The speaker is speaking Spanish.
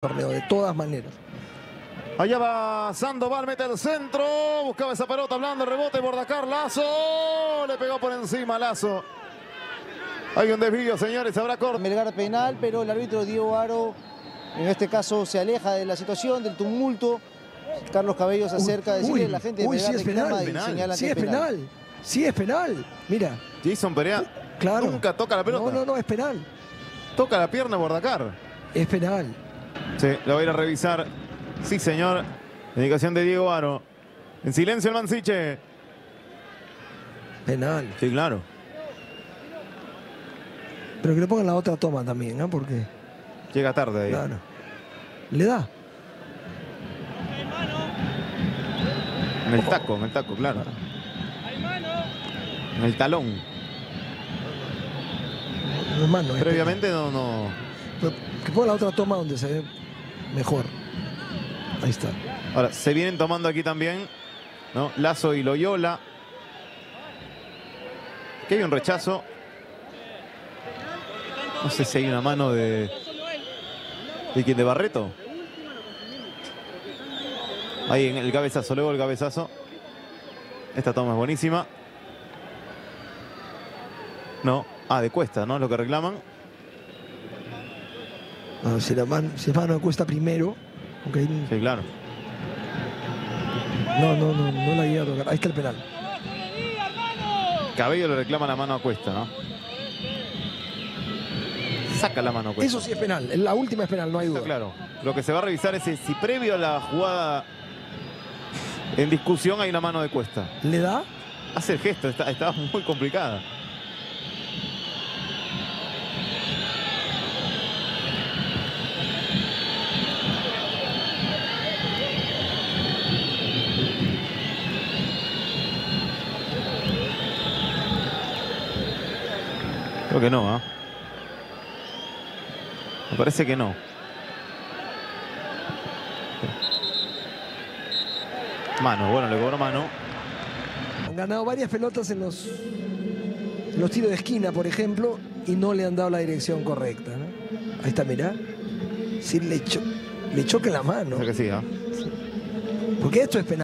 torneo, de todas maneras. Allá va Sandoval, mete el centro, buscaba esa pelota, hablando, rebote, Bordacar, Lazo, le pegó por encima Lazo. Hay un desvío, señores, habrá corte. Melgar penal, pero el árbitro Diego Aro, en este caso, se aleja de la situación, del tumulto. Carlos Cabello se acerca a decirle a la gente de uy, Melgar sí es penal, penal. señala Sí que es penal, sí es penal. Mira, Jason Perea claro. nunca toca la pelota. No, no, no, es penal. Toca la pierna Bordacar. Es penal. Sí, lo voy a ir a revisar. Sí, señor. Indicación de Diego Aro. En silencio el Mansiche. Penal. Sí, claro. Pero que le pongan la otra toma también, ¿no? Porque, Llega tarde ahí. claro. Le da. En el taco, en el taco, claro. En el talón. No es mano, es Previamente no, no. Que ponga la otra toma donde se ve mejor. Ahí está. Ahora, se vienen tomando aquí también, ¿no? Lazo y Loyola. Aquí hay un rechazo. No sé si hay una mano de. ¿De quién? ¿De Barreto? Ahí en el cabezazo, luego el cabezazo. Esta toma es buenísima. No. Ah, de Cuesta, ¿no? Es lo que reclaman. No, si la mano, si la mano cuesta primero. aunque ahí- Sí, claro. no, no, no, no la llega a tocar. Ahí está el penal. Cabello le reclama la mano a Cuesta, ¿no? Saca la mano a Cuesta. Eso sí es penal. La última es penal, no hay duda. Está claro. Lo que se va a revisar es si previo a la jugada en discusión hay una mano de Cuesta. ¿Le da? Hace el gesto, está, estaba muy complicada. Creo que no, ¿ah? Me parece que no. Mano, bueno, le cobró mano. Han ganado varias pelotas en los, en los tiros de esquina, por ejemplo, y no le han dado la dirección correcta. ¿no? Ahí está, mirá. Sí, le, cho- le choca la mano. Creo que sí, ¿ah? Porque esto es penal.